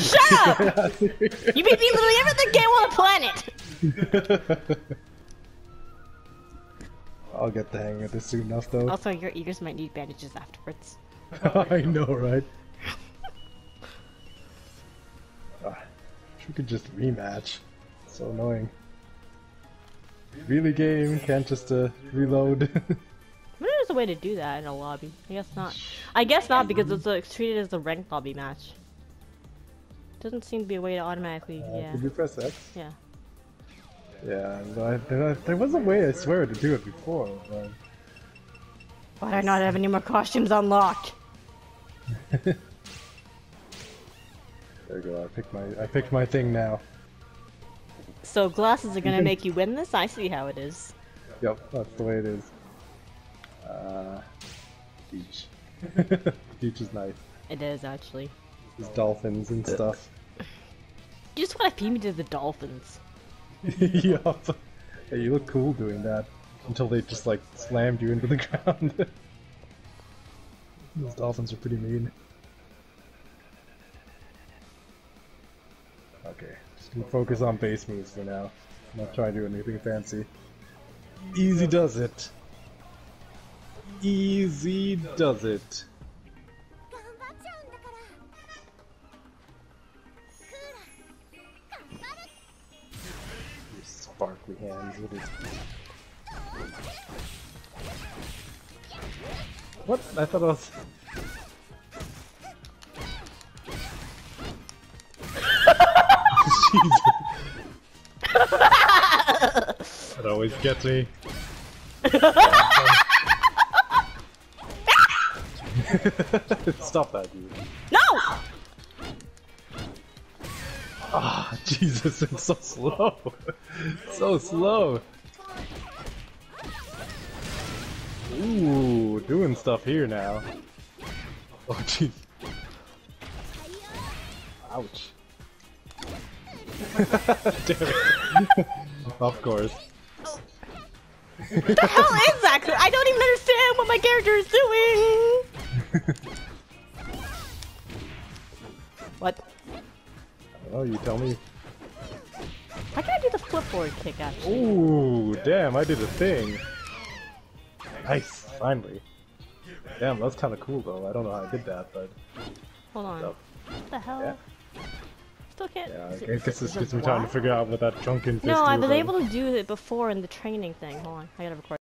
Shut up! You beat me literally every game on the planet! I'll get the hang of this soon enough, though. Also, your ears might need bandages afterwards. I know, right? Ah, we could just rematch. So annoying. Really, game can't just uh, reload. Maybe there's a way to do that in a lobby. I guess not. I guess not because it's, uh, it's treated as a ranked lobby match. Doesn't seem to be a way to automatically, Uh, yeah. Did you press X? Yeah. Yeah, no, I, there, there was a way, I swear, to do it before. But... Why do I not have any more costumes unlocked? There we go. I picked my I picked my thing now. So glasses are gonna make you win this? I see how it is. Yep, that's the way it is. Uh, beach. beach is nice. It is, actually. There's dolphins and uh, stuff. You just wanna feed me to the dolphins. yup. Hey, you look cool doing that. Until they just like slammed you into the ground. Those dolphins are pretty mean. Okay, just gonna focus on base moves for now. Not trying to do anything fancy. Easy does it. Easy does it. Sparkly hands with. What? I thought I was. Jesus. that always gets me. Stop that, dude. No! Ah, Jesus, it's so slow. so slow. Ooh, doing stuff here now. Oh, jeez. Ouch. Damn it. of course. What the hell is that? I don't even understand what my character is doing! what? Oh, you tell me. Why can't I do the flipboard kick actually? Ooh, damn, I did a thing. Nice, finally. Damn, that's kind of cool though. I don't know how I did that, but Hold on. so, What the hell? yeah. Still can't. Yeah, I guess is this gives me time to figure out what that drunken fist No, I was was able to do it before in the training thing. Hold on, I gotta record.